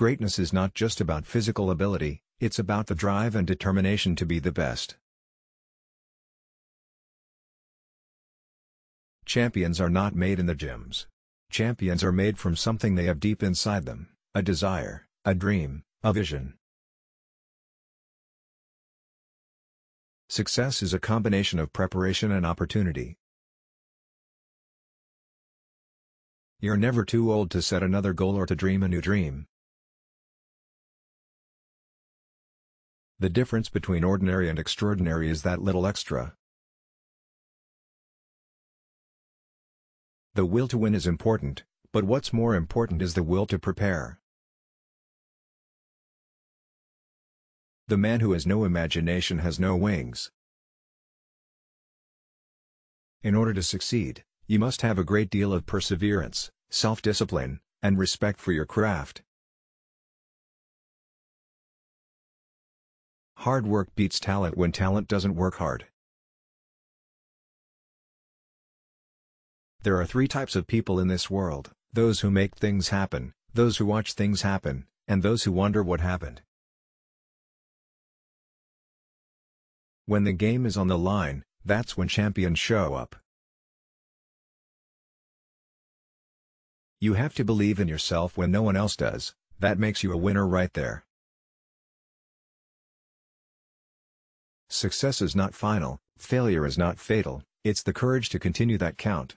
Greatness is not just about physical ability, it's about the drive and determination to be the best. Champions are not made in the gyms. Champions are made from something they have deep inside them, a desire, a dream, a vision. Success is a combination of preparation and opportunity. You're never too old to set another goal or to dream a new dream. The difference between ordinary and extraordinary is that little extra. The will to win is important, but what's more important is the will to prepare. The man who has no imagination has no wings. In order to succeed, you must have a great deal of perseverance, self-discipline, and respect for your craft. Hard work beats talent when talent doesn't work hard. There are three types of people in this world, those who make things happen, those who watch things happen, and those who wonder what happened. When the game is on the line, that's when champions show up. You have to believe in yourself when no one else does, that makes you a winner right there. Success is not final, failure is not fatal, it's the courage to continue that count.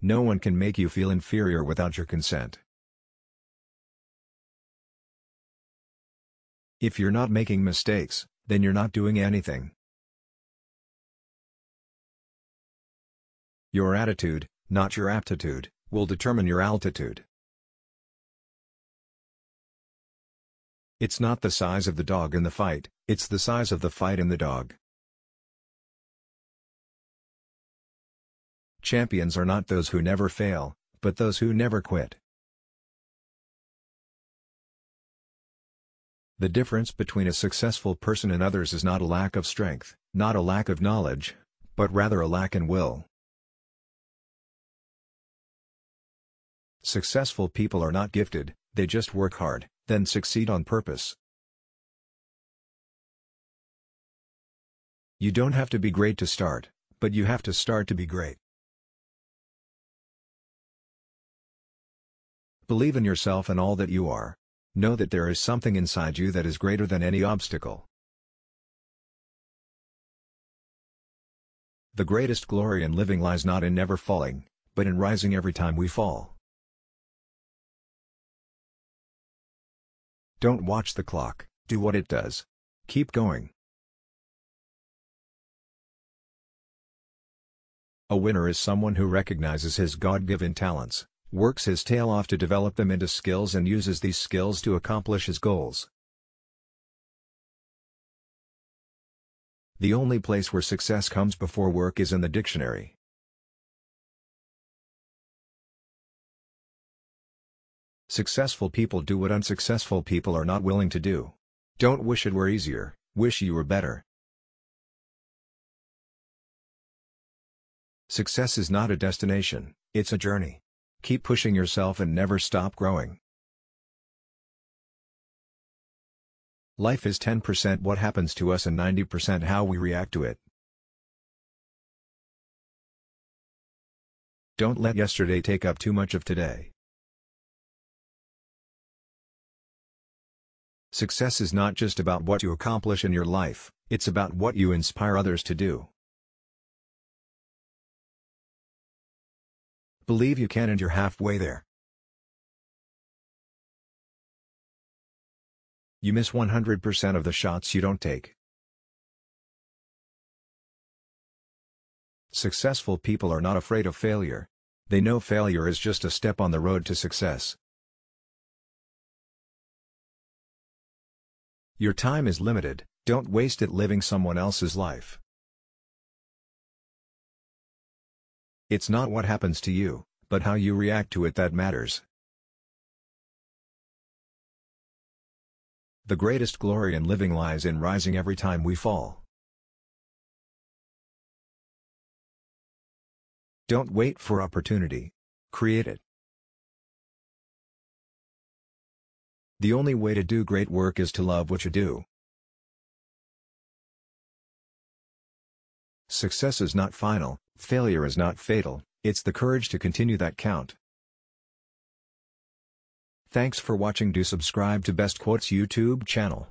No one can make you feel inferior without your consent. If you're not making mistakes, then you're not doing anything. Your attitude, not your aptitude, will determine your altitude. It's not the size of the dog in the fight, it's the size of the fight in the dog. Champions are not those who never fail, but those who never quit. The difference between a successful person and others is not a lack of strength, not a lack of knowledge, but rather a lack in will. Successful people are not gifted, they just work hard, then succeed on purpose. You don't have to be great to start, but you have to start to be great. Believe in yourself and all that you are. Know that there is something inside you that is greater than any obstacle. The greatest glory in living lies not in never falling, but in rising every time we fall. Don't watch the clock, do what it does. Keep going. A winner is someone who recognizes his God-given talents works his tail off to develop them into skills and uses these skills to accomplish his goals. The only place where success comes before work is in the dictionary. Successful people do what unsuccessful people are not willing to do. Don't wish it were easier, wish you were better. Success is not a destination, it's a journey. Keep pushing yourself and never stop growing. Life is 10% what happens to us and 90% how we react to it. Don't let yesterday take up too much of today. Success is not just about what you accomplish in your life, it's about what you inspire others to do. Believe you can and you're halfway there. You miss 100% of the shots you don't take. Successful people are not afraid of failure. They know failure is just a step on the road to success. Your time is limited, don't waste it living someone else's life. It's not what happens to you, but how you react to it that matters. The greatest glory in living lies in rising every time we fall. Don't wait for opportunity. Create it. The only way to do great work is to love what you do. Success is not final, failure is not fatal, it's the courage to continue that count. Thanks for watching do subscribe to Best Quotes YouTube channel.